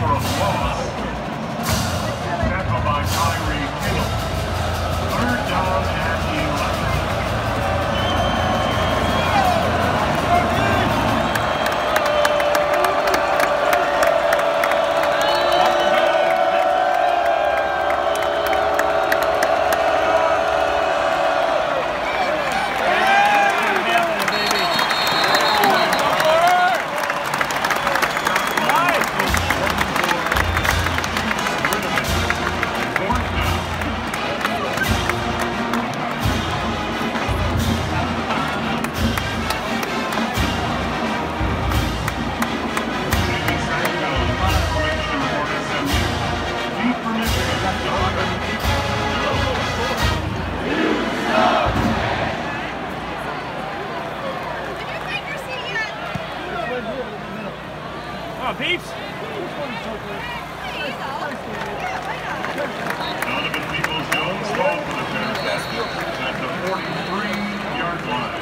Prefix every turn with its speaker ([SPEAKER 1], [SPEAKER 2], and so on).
[SPEAKER 1] for a loss. On, peeps.